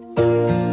you